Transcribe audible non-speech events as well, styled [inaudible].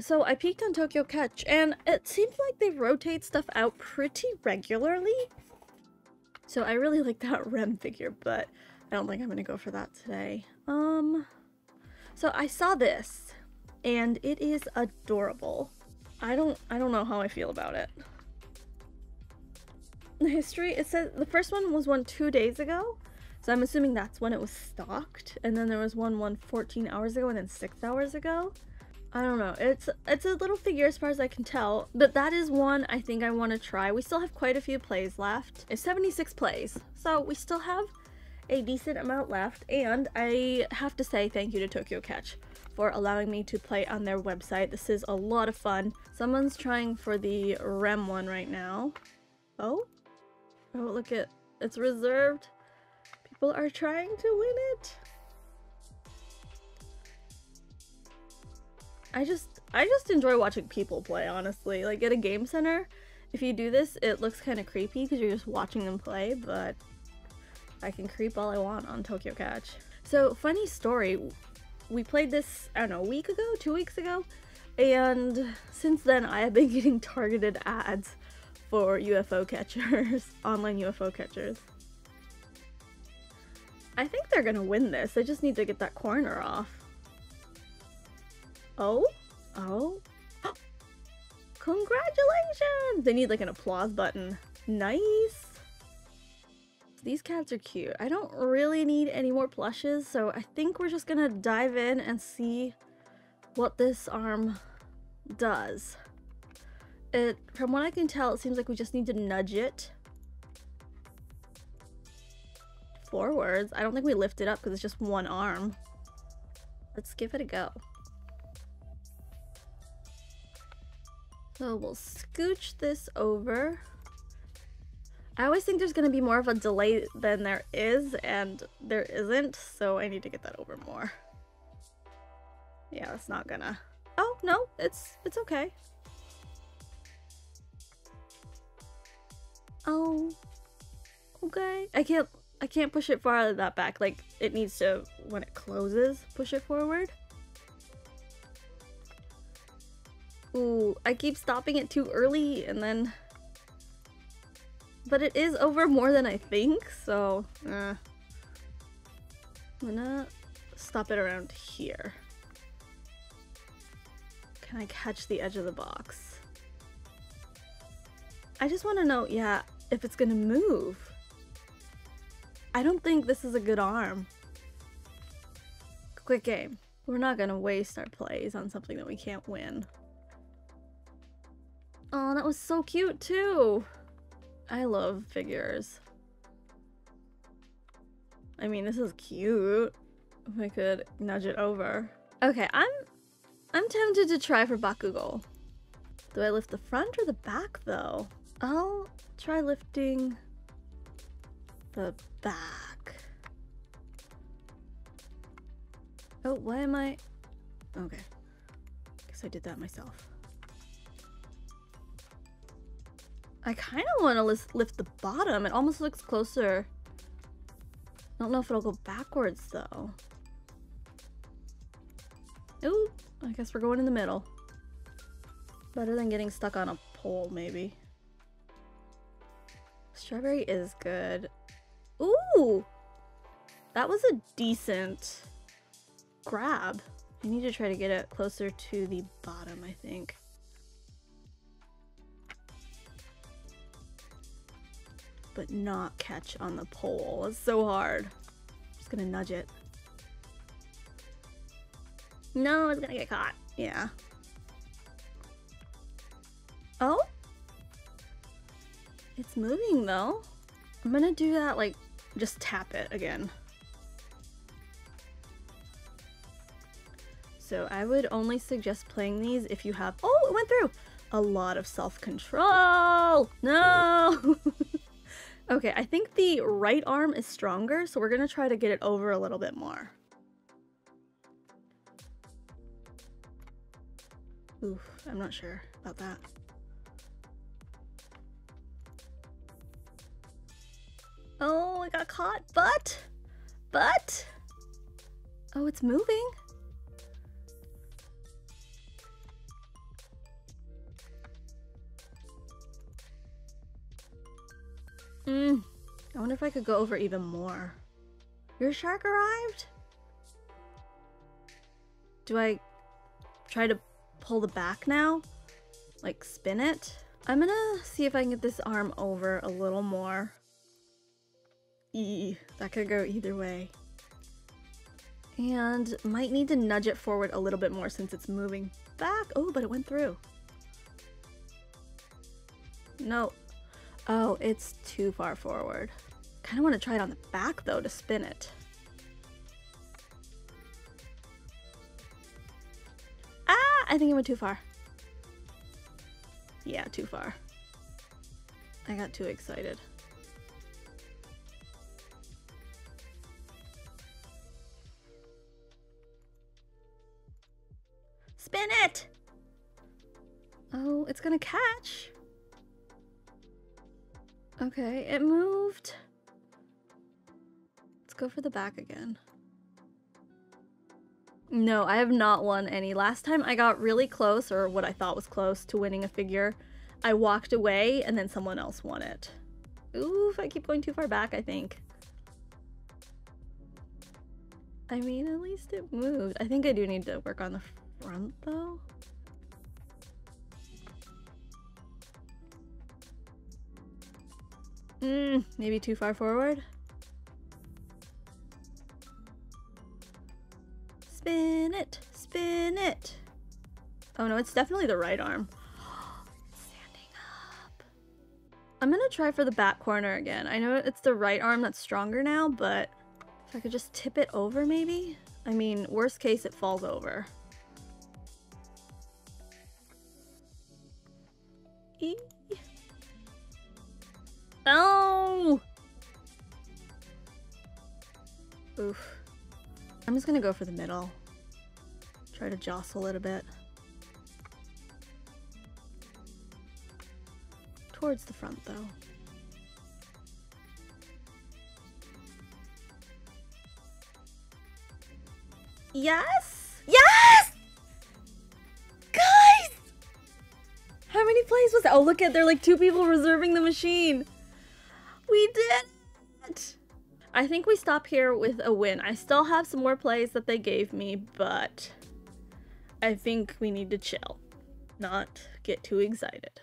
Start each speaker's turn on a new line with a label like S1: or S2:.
S1: So I peeked on Tokyo Catch, and it seems like they rotate stuff out pretty regularly. So I really like that [laughs] Rem figure, but I don't think I'm gonna go for that today. Um, so I saw this, and it is adorable. I don't, I don't know how I feel about it. The history, it says the first one was one two days ago, so I'm assuming that's when it was stocked, and then there was one one 14 hours ago, and then six hours ago. I don't know. It's it's a little figure as far as I can tell, but that is one I think I want to try. We still have quite a few plays left. It's 76 plays, so we still have a decent amount left, and I have to say thank you to Tokyo Catch for allowing me to play on their website. This is a lot of fun. Someone's trying for the Rem one right now. Oh? Oh, look at it's reserved. People are trying to win it. I just I just enjoy watching people play, honestly. Like at a game center, if you do this, it looks kind of creepy because you're just watching them play, but I can creep all I want on Tokyo Catch. So, funny story, we played this, I don't know, a week ago, two weeks ago, and since then I have been [laughs] getting targeted ads for UFO catchers, [laughs] online UFO catchers. I think they're gonna win this, they just need to get that corner off. Oh? Oh? Congratulations! They need like an applause button. Nice! These cats are cute. I don't really need any more plushes, so I think we're just gonna dive in and see what this arm does. It, from what I can tell, it seems like we just need to nudge it forwards. I don't think we lift it up because it's just one arm. Let's give it a go. So we'll scooch this over. I always think there's going to be more of a delay than there is, and there isn't, so I need to get that over more. Yeah, it's not gonna... Oh, no, it's it's okay. Oh, okay. I can't I can't push it farther that back. Like it needs to when it closes, push it forward. Ooh, I keep stopping it too early and then... But it is over more than I think, so... I'm gonna stop it around here. Can I catch the edge of the box? I just want to know, yeah, if it's gonna move. I don't think this is a good arm. Quick game. We're not gonna waste our plays on something that we can't win. Oh, that was so cute too. I love figures. I mean, this is cute. If I could nudge it over. Okay, I'm I'm tempted to try for Bakugo. Do I lift the front or the back though? I'll try lifting the back. Oh, why am I? Okay. Guess I did that myself. I kind of want to lift the bottom. It almost looks closer. I don't know if it'll go backwards though. Ooh, I guess we're going in the middle. Better than getting stuck on a pole, maybe. Strawberry is good. Ooh! That was a decent grab. I need to try to get it closer to the bottom, I think. But not catch on the pole. It's so hard. I'm just gonna nudge it. No, it's gonna get caught. Yeah. Oh? It's moving though. I'm gonna do that like, just tap it again. So I would only suggest playing these if you have- Oh, it went through! A lot of self-control! No! [laughs] Okay, I think the right arm is stronger, so we're gonna try to get it over a little bit more. Oof, I'm not sure about that. Oh, I got caught, but, but, oh, it's moving. Mm, I wonder if I could go over even more. Your shark arrived? Do I try to pull the back now? Like spin it? I'm gonna see if I can get this arm over a little more. E, that could go either way. And might need to nudge it forward a little bit more since it's moving back. Oh, but it went through. No. Oh, it's too far forward. Kind of want to try it on the back though to spin it. Ah, I think it went too far. Yeah, too far. I got too excited. Spin it! Oh, it's gonna catch. Okay, it moved. Let's go for the back again. No, I have not won any. Last time I got really close, or what I thought was close, to winning a figure. I walked away and then someone else won it. Oof, I keep going too far back, I think. I mean, at least it moved. I think I do need to work on the front, though. Mm, maybe too far forward. Spin it, spin it. Oh no, it's definitely the right arm. [gasps] Standing up. I'm gonna try for the back corner again. I know it's the right arm that's stronger now, but if I could just tip it over maybe? I mean, worst case, it falls over. Oof. I'm just gonna go for the middle. Try to jostle it a bit. Towards the front, though. Yes! Yes! Guys! How many plays was that? Oh, look at, there are like two people reserving the machine. We did it! I think we stop here with a win. I still have some more plays that they gave me, but I think we need to chill, not get too excited.